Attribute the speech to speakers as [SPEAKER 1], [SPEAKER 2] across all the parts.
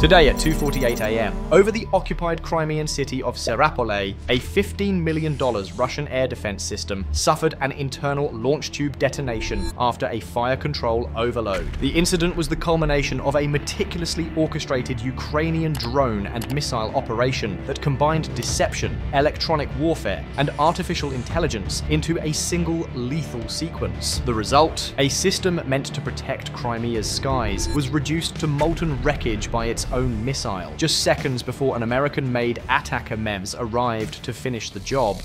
[SPEAKER 1] Today at 2.48am, over the occupied Crimean city of Serapole, a $15 million Russian air defense system suffered an internal launch tube detonation after a fire control overload. The incident was the culmination of a meticulously orchestrated Ukrainian drone and missile operation that combined deception, electronic warfare, and artificial intelligence into a single lethal sequence. The result, a system meant to protect Crimea's skies, was reduced to molten wreckage by its own missile, just seconds before an American-made ATACMS arrived to finish the job.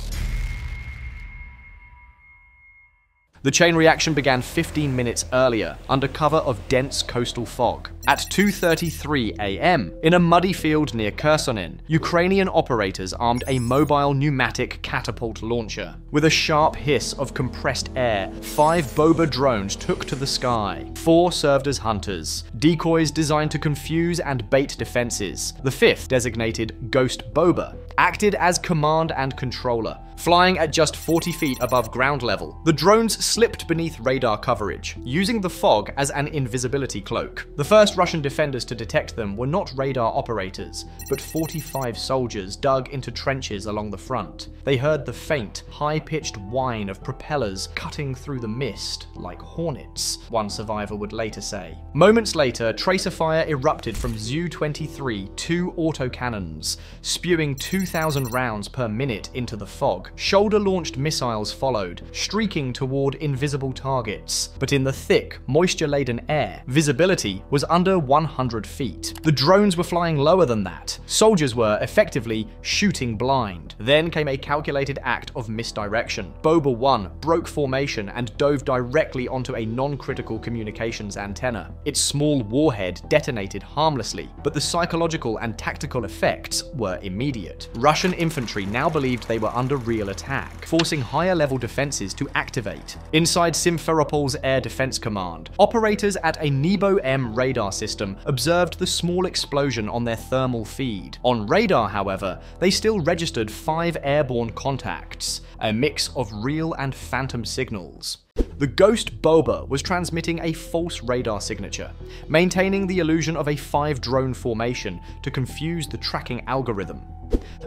[SPEAKER 1] The chain reaction began 15 minutes earlier, under cover of dense coastal fog. At 2.33 am, in a muddy field near Khersonin, Ukrainian operators armed a mobile pneumatic catapult launcher. With a sharp hiss of compressed air, five Bober drones took to the sky. Four served as hunters, decoys designed to confuse and bait defenses. The fifth, designated Ghost Bober, acted as command and controller, flying at just 40 feet above ground level. The drones slipped beneath radar coverage, using the fog as an invisibility cloak. The first Russian defenders to detect them were not radar operators, but 45 soldiers dug into trenches along the front. They heard the faint, high-pitched whine of propellers cutting through the mist like hornets, one survivor would later say. Moments later, tracer fire erupted from Zu-23 two autocannons, spewing 2,000 rounds per minute into the fog. Shoulder-launched missiles followed, streaking toward invisible targets. But in the thick, moisture-laden air, visibility was under 100 feet. The drones were flying lower than that. Soldiers were, effectively, shooting blind. Then came a calculated act of misdirection. Bober 1 broke formation and dove directly onto a non-critical communications antenna. Its small warhead detonated harmlessly, but the psychological and tactical effects were immediate. Russian infantry now believed they were under real attack, forcing higher level defenses to activate. Inside Simferopol's Air Defense Command, operators at a Nebo-M radar system observed the small explosion on their thermal feed. On radar, however, they still registered five airborne contacts, a mix of real and phantom signals. The Ghost Bober was transmitting a false radar signature, maintaining the illusion of a five drone formation to confuse the tracking algorithm.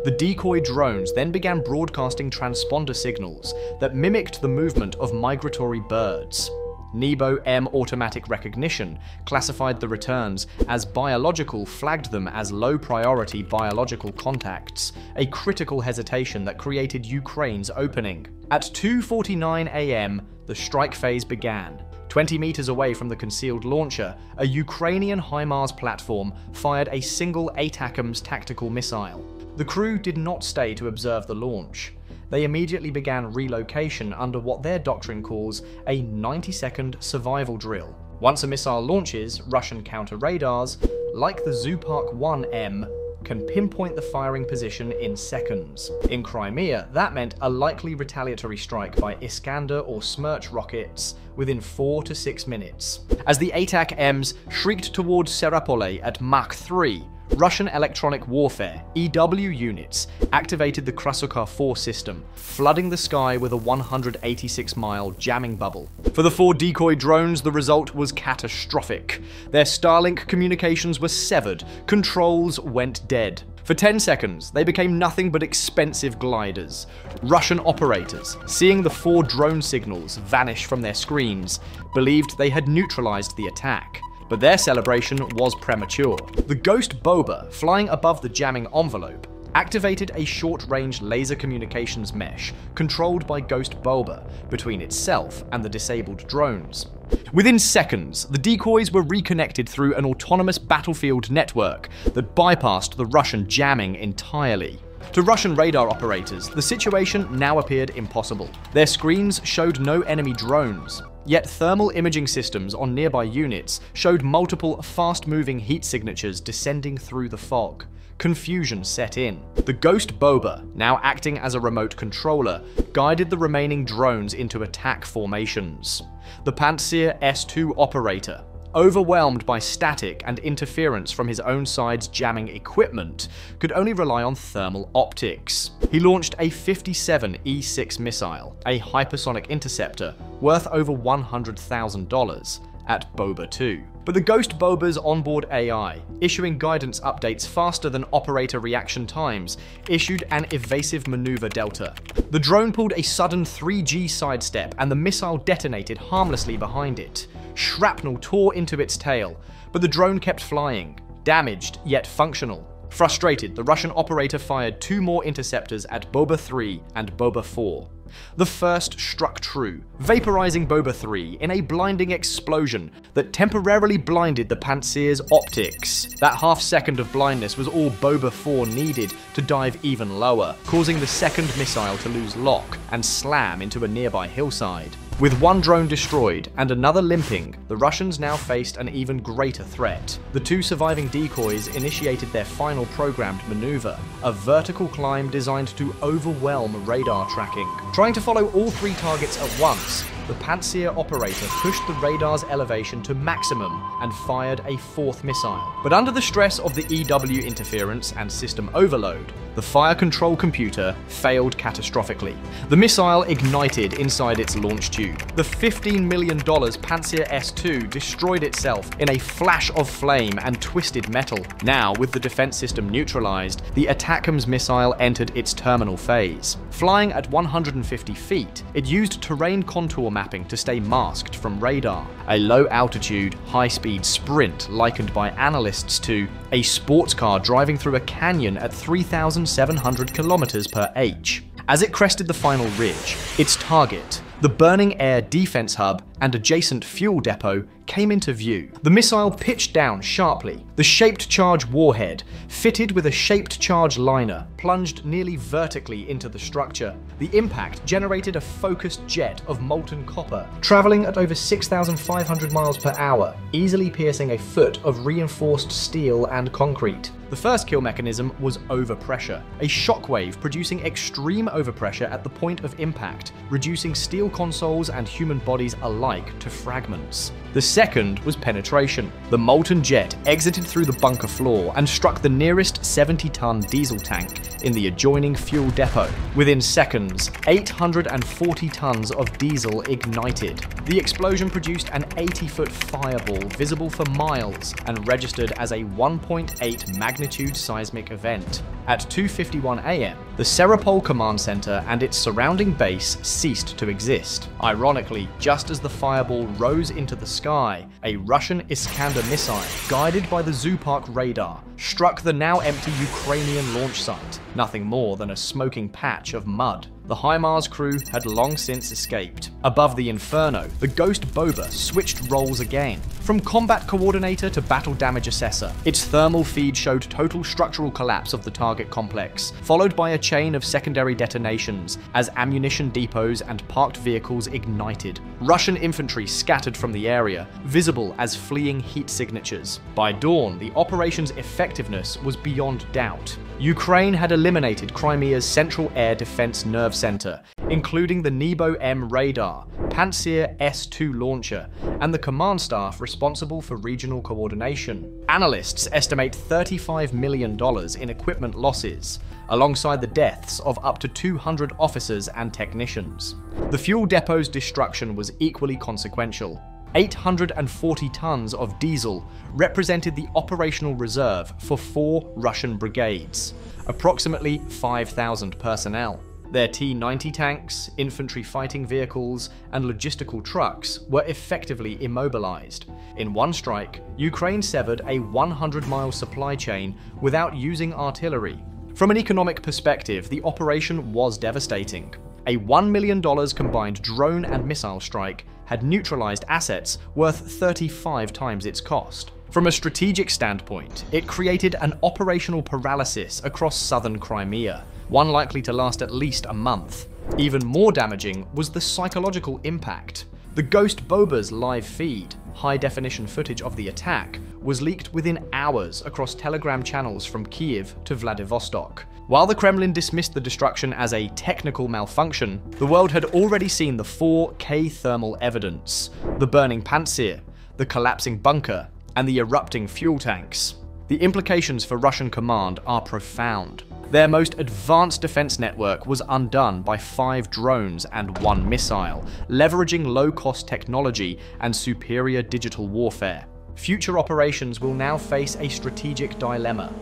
[SPEAKER 1] The decoy drones then began broadcasting transponder signals that mimicked the movement of migratory birds. Nebo M automatic recognition classified the returns as biological, flagged them as low priority biological contacts, a critical hesitation that created Ukraine's opening. At 2:49 a.m., the strike phase began. 20 meters away from the concealed launcher, a Ukrainian HIMARS platform fired a single ATACMS tactical missile. The crew did not stay to observe the launch. They immediately began relocation under what their doctrine calls a 90 second survival drill. Once a missile launches, Russian counter radars, like the Zoopark 1M, can pinpoint the firing position in seconds. In Crimea, that meant a likely retaliatory strike by Iskander or Smerch rockets within 4 to 6 minutes. As the ATACMS shrieked towards Serapole at Mach 3, Russian electronic warfare, EW units, activated the Krasukha 4 system, flooding the sky with a 186 mile jamming bubble. For the four decoy drones, the result was catastrophic. Their Starlink communications were severed, controls went dead. For 10 seconds, they became nothing but expensive gliders. Russian operators, seeing the four drone signals vanish from their screens, believed they had neutralized the attack but their celebration was premature. The Ghost Bober, flying above the jamming envelope, activated a short-range laser communications mesh controlled by Ghost Bober between itself and the disabled drones. Within seconds, the decoys were reconnected through an autonomous battlefield network that bypassed the Russian jamming entirely. To Russian radar operators, the situation now appeared impossible. Their screens showed no enemy drones, Yet thermal imaging systems on nearby units showed multiple fast-moving heat signatures descending through the fog. Confusion set in. The Ghost Bober, now acting as a remote controller, guided the remaining drones into attack formations. The Pantsir S-2 operator, overwhelmed by static and interference from his own side's jamming equipment, could only rely on thermal optics. He launched a 57 E6 missile, a hypersonic interceptor worth over $100,000, at Bober 2. But the Ghost Bober's onboard AI, issuing guidance updates faster than operator reaction times, issued an evasive maneuver delta. The drone pulled a sudden 3G sidestep and the missile detonated harmlessly behind it. Shrapnel tore into its tail, but the drone kept flying, damaged yet functional. Frustrated, the Russian operator fired two more interceptors at Bober 3 and Bober 4. The first struck true, vaporizing Bober 3 in a blinding explosion that temporarily blinded the Pantsir's optics. That half second of blindness was all Bober 4 needed to dive even lower, causing the second missile to lose lock and slam into a nearby hillside. With one drone destroyed and another limping, the Russians now faced an even greater threat. The two surviving decoys initiated their final programmed maneuver, a vertical climb designed to overwhelm radar tracking. Trying to follow all three targets at once, the Pantsir operator pushed the radar's elevation to maximum and fired a fourth missile. But under the stress of the EW interference and system overload, the fire control computer failed catastrophically. The missile ignited inside its launch tube. The $15 million Pantsir S2 destroyed itself in a flash of flame and twisted metal. Now, with the defense system neutralized, the ATACMS missile entered its terminal phase. Flying at 150 feet, it used terrain contour mapping to stay masked from radar. A low altitude, high speed sprint likened by analysts to a sports car driving through a canyon at 3,700 kilometers per h. As it crested the final ridge, its target, the Burning Air Defense Hub and adjacent fuel depot came into view. The missile pitched down sharply. The shaped charge warhead, fitted with a shaped charge liner, plunged nearly vertically into the structure. The impact generated a focused jet of molten copper, traveling at over 6,500 miles per hour, easily piercing a foot of reinforced steel and concrete. The first kill mechanism was overpressure, a shockwave producing extreme overpressure at the point of impact, reducing steel consoles and human bodies alike to fragments. The second was penetration. The molten jet exited through the bunker floor and struck the nearest 70 ton diesel tank in the adjoining fuel depot. Within seconds, 840 tons of diesel ignited. The explosion produced an 80 foot fireball visible for miles and registered as a 1.8 magnitude seismic event. At 2:51 a.m., the Seropol command center and its surrounding base ceased to exist. Ironically, just as the fireball rose into the sky, a Russian Iskander missile, guided by the Zoopark radar, struck the now empty Ukrainian launch site, nothing more than a smoking patch of mud. The HIMARS crew had long since escaped. Above the inferno, the Ghost Bober switched roles again. From combat coordinator to battle damage assessor, its thermal feed showed total structural collapse of the target complex, followed by a chain of secondary detonations as ammunition depots and parked vehicles ignited. Russian infantry scattered from the area, visible as fleeing heat signatures. By dawn, the operation's effectiveness was beyond doubt. Ukraine had eliminated Crimea's central air defense nerve center, including the Nebo M radar, Pantsir S2 launcher, and the command staff responsible for regional coordination. Analysts estimate $35 million in equipment losses, alongside the deaths of up to 200 officers and technicians. The fuel depot's destruction was equally consequential. 840 tons of diesel represented the operational reserve for four Russian brigades, approximately 5,000 personnel. Their T 90 tanks, infantry fighting vehicles, and logistical trucks were effectively immobilized. In one strike, Ukraine severed a 100 mile supply chain without using artillery. From an economic perspective, the operation was devastating. A $1 million combined drone and missile strike had neutralized assets worth 35 times its cost. From a strategic standpoint, it created an operational paralysis across southern Crimea, one likely to last at least a month. Even more damaging was the psychological impact. The Ghost Bober's live feed, high definition footage of the attack, was leaked within hours across telegram channels from Kiev to Vladivostok. While the Kremlin dismissed the destruction as a technical malfunction, the world had already seen the 4K thermal evidence the burning Pantsir, the collapsing bunker, and the erupting fuel tanks. The implications for Russian command are profound. Their most advanced defense network was undone by five drones and one missile, leveraging low cost technology and superior digital warfare. Future operations will now face a strategic dilemma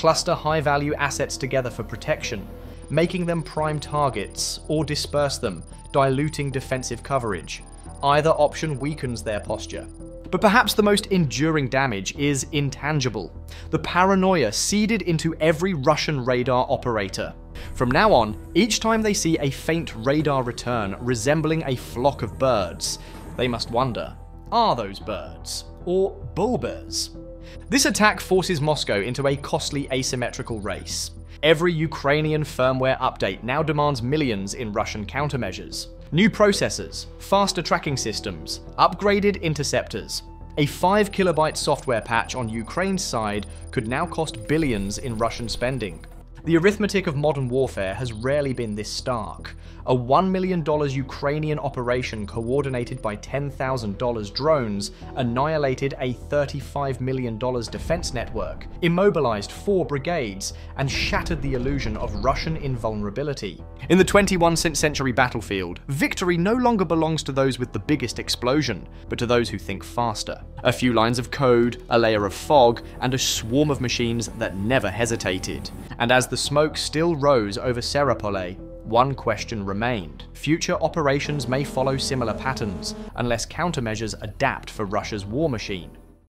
[SPEAKER 1] cluster high value assets together for protection, making them prime targets, or disperse them, diluting defensive coverage. Either option weakens their posture. But perhaps the most enduring damage is intangible the paranoia seeded into every Russian radar operator. From now on, each time they see a faint radar return resembling a flock of birds, they must wonder are those birds? Or bulbers? This attack forces Moscow into a costly asymmetrical race. Every Ukrainian firmware update now demands millions in Russian countermeasures. New processors, faster tracking systems, upgraded interceptors. A 5 kilobyte software patch on Ukraine's side could now cost billions in Russian spending. The arithmetic of modern warfare has rarely been this stark. A $1 million Ukrainian operation coordinated by $10,000 drones annihilated a $35 million defense network, immobilized four brigades, and shattered the illusion of Russian invulnerability. In the 21st century battlefield, victory no longer belongs to those with the biggest explosion, but to those who think faster. A few lines of code, a layer of fog, and a swarm of machines that never hesitated. And as the smoke still rose over Serapole, one question remained. Future operations may follow similar patterns, unless countermeasures adapt for Russia's war machine.